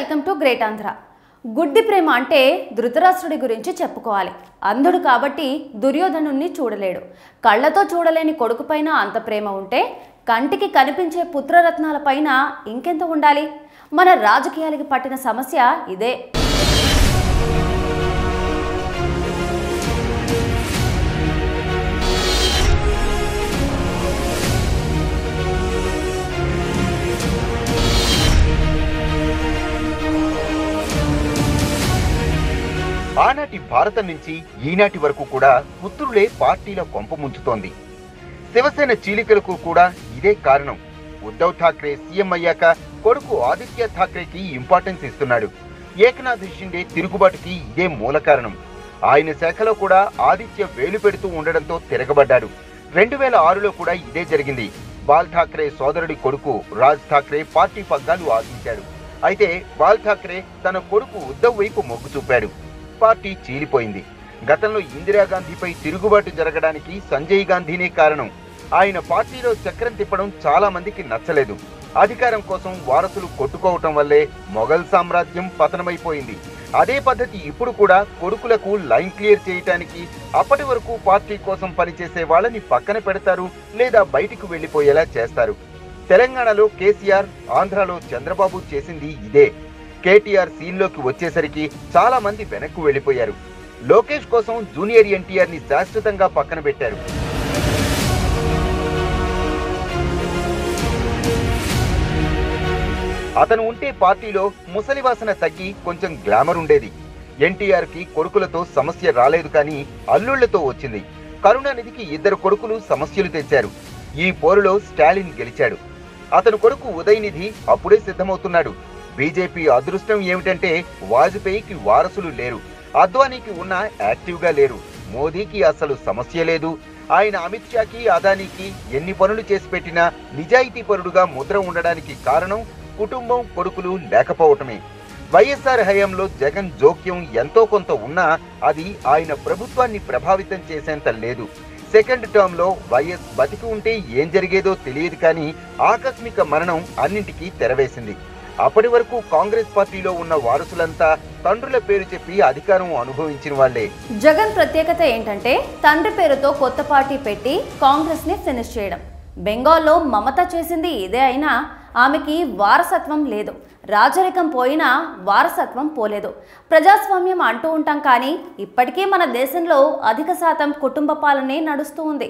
Welcome to great Andhra. గుడ్డి ప్రేమ అంటే ధృతరాష్ట్రుడి గురించి చెప్పుకోవాలి. అంధుడు కాబట్టి దుర్యోధనుణ్ణి చూడలేడు. కళ్ళతో చూడలేని కొడుకుపైన అంత ప్రేమ ఉంటే కంటికి కనిపించే పుత్రరత్నాలపైన ఇంకెంత ఉండాలి? మన రాజకీయాలకి పట్టిన సమస్య ఇదే. ఆనాటి భారతం నుంచి ఈనాటి వరకు కూడా పుత్రులే పార్టీల కొంప ముంచుతోంది. శివసేన చీలికలకు కూడా ఇదే కారణం. ఉద్ధవ్ ఠాక్రే సీఎం అయ్యాక కొడుకు ఆదిత్య ఠాక్రేకి ఇంపార్టెన్స్ ఇస్తున్నాడు. ఏకనాథ్ షిండే తిరుగుబాటుకి ఇదే మూల కారణం. ఆయన శాఖలో కూడా ఆదిత్య వేలు పెడుతూ ఉండడంతో తిరగబడ్డాడు. రెండు వేల ఆరులో కూడా ఇదే జరిగింది. బాల్ ఠాక్రే సోదరుడి కొడుకు రాజ్ ఠాక్రే పార్టీ పగ్గాలు ఆశించాడు. అయితే బాల్ ఠాక్రే తన కొడుకు ఉద్ధవ్ వైపు మొగ్గు చూపాడు. పార్టీ చీలిపోయింది. గతంలో ఇందిరాగాంధీపై తిరుగుబాటు జరగడానికి సంజయ్ గాంధీనే కారణం. ఆయన పార్టీలో చక్రం తిప్పడం చాలా మందికి నచ్చలేదు. అధికారం కోసం వారసులు కొట్టుకోవటం వల్లే మొఘల్ సామ్రాజ్యం పతనమైపోయింది. అదే పద్ధతి ఇప్పుడు కూడా కొడుకులకు లైన్ క్లియర్ చేయటానికి అప్పటి వరకు పార్టీ కోసం పనిచేసే వాళ్ళని పక్కన పెడతారు లేదా బయటికి వెళ్ళిపోయేలా చేస్తారు. తెలంగాణలో కేసీఆర్ ఆంధ్రలో చంద్రబాబు చేసింది ఇదే. కేటీఆర్ సీన్లోకి వచ్చేసరికి చాలా మంది వెనక్కు వెళ్ళిపోయారు లోకేష్ కోసం జూనియర్ ఎన్టీఆర్ని శాశ్వతంగా పక్కన పెట్టారు. అతను ఉంటే పార్టీలో ముసలి వాసన తగ్గి కొంచెం గ్లామర్ ఉండేది. ఎన్టీఆర్కి కొడుకులతో సమస్య రాలేదు కానీ అల్లుళ్ళతో వచ్చింది. కరుణానిధికి ఇద్దరు కొడుకులు సమస్యలు తెచ్చారు. ఈ పోరులో స్టాలిన్ గెలిచాడు. అతను కొడుకు ఉదయనిధి అప్పుడే సిద్ధమవుతున్నాడు. బీజేపీ అదృష్టం ఏమిటంటే వాజ్పేయికి వారసులు లేరు. అద్వానీకి ఉన్న యాక్టివ్గా లేరు. మోదీకి అసలు సమస్య లేదు. ఆయన అమిత్ షాకి అదానీకి ఎన్ని పనులు చేసి పెట్టినా నిజాయితీ పరుడుగా ముద్ర ఉండడానికి కారణం కుటుంబం కొడుకులు లేకపోవటమే. వైఎస్ఆర్ హయాంలో జగన్ జోక్యం ఎంతో కొంత ఉన్నా అది ఆయన ప్రభుత్వాన్ని ప్రభావితం చేసేంత లేదు. సెకండ్ టర్మ్లో వైఎస్ బతికి ఉంటే ఏం జరిగేదో తెలియదు కానీ ఆకస్మిక మరణం అన్నింటికీ తెరవేసింది. అప్పటి వరకు కాంగ్రెస్ పార్టీలో ఉన్న వారసులంతా తండ్రుల పేరు చెప్పి అధికారం అనుభవించిన వాళ్ళే జగన్ ప్రత్యేకత ఏంటంటే తండ్రి పేరుతో కొత్త పార్టీ పెట్టి కాంగ్రెస్ని ఫినిష్ చేయడం. బెంగాల్లో మమత చేసింది ఇదే అయినా ఆమెకి వారసత్వం లేదు. రాజరికం పోయినా వారసత్వం పోలేదు. ప్రజాస్వామ్యం అంటూ ఉంటాం కానీ ఇప్పటికీ మన దేశంలో అధిక శాతం కుటుంబ పాలనే నడుస్తూ ఉంది.